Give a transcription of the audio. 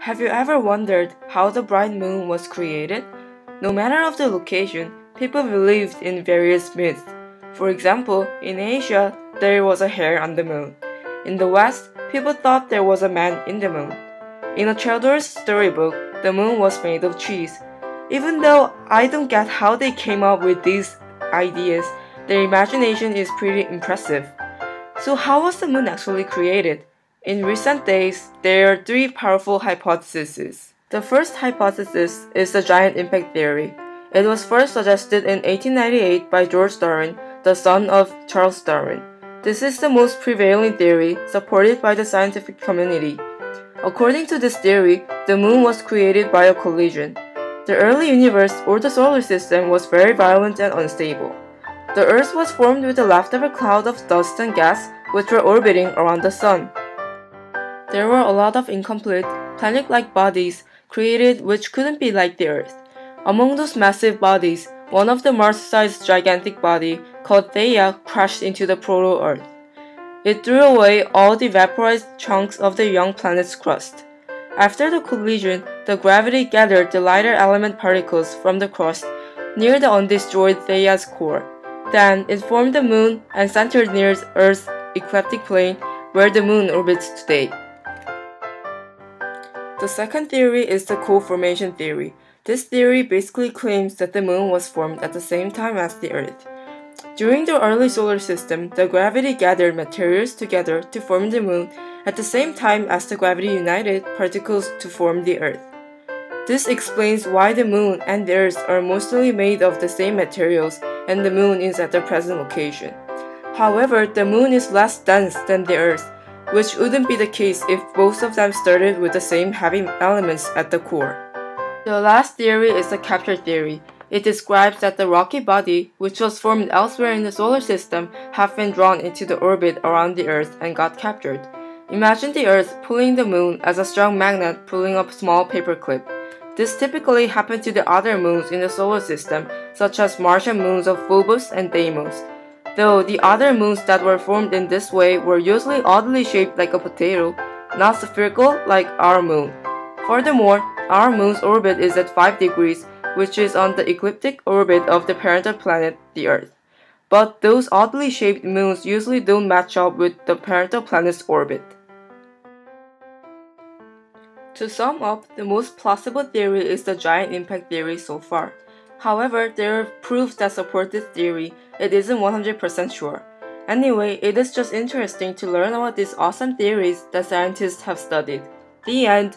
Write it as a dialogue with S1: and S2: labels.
S1: Have you ever wondered how the bright moon was created? No matter of the location, people believed in various myths. For example, in Asia, there was a hare on the moon. In the West, people thought there was a man in the moon. In a children's storybook, the moon was made of cheese. Even though I don't get how they came up with these ideas, their imagination is pretty impressive. So, how was the moon actually created? In recent days, there are three powerful hypotheses. The first hypothesis is the giant impact theory. It was first suggested in 1898 by George Darwin, the son of Charles Darwin. This is the most prevailing theory, supported by the scientific community. According to this theory, the moon was created by a collision. The early universe, or the solar system, was very violent and unstable. The Earth was formed with a leftover cloud of dust and gas, which were orbiting around the Sun. There were a lot of incomplete, planet-like bodies created which couldn't be like the Earth. Among those massive bodies, one of the Mars-sized gigantic body called Theia crashed into the proto-Earth. It threw away all the vaporized chunks of the young planet's crust. After the collision, the gravity gathered the lighter element particles from the crust near the undestroyed Theia's core. Then it formed the moon and centered near Earth's ecliptic plane where the moon orbits today. The second theory is the co-formation theory. This theory basically claims that the moon was formed at the same time as the Earth. During the early solar system, the gravity gathered materials together to form the moon at the same time as the gravity united particles to form the Earth. This explains why the moon and the Earth are mostly made of the same materials and the moon is at the present location. However, the moon is less dense than the Earth which wouldn't be the case if both of them started with the same heavy elements at the core. The last theory is the capture theory. It describes that the rocky body, which was formed elsewhere in the solar system, have been drawn into the orbit around the Earth and got captured. Imagine the Earth pulling the moon as a strong magnet pulling a small paperclip. This typically happened to the other moons in the solar system, such as Martian moons of Phobos and Deimos though the other moons that were formed in this way were usually oddly shaped like a potato, not spherical like our moon. Furthermore, our moon's orbit is at 5 degrees, which is on the ecliptic orbit of the parent planet, the Earth. But those oddly shaped moons usually don't match up with the parent planet's orbit. To sum up, the most plausible theory is the giant impact theory so far. However, there are proofs that support this theory, it isn't 100% sure. Anyway, it is just interesting to learn about these awesome theories that scientists have studied. The end.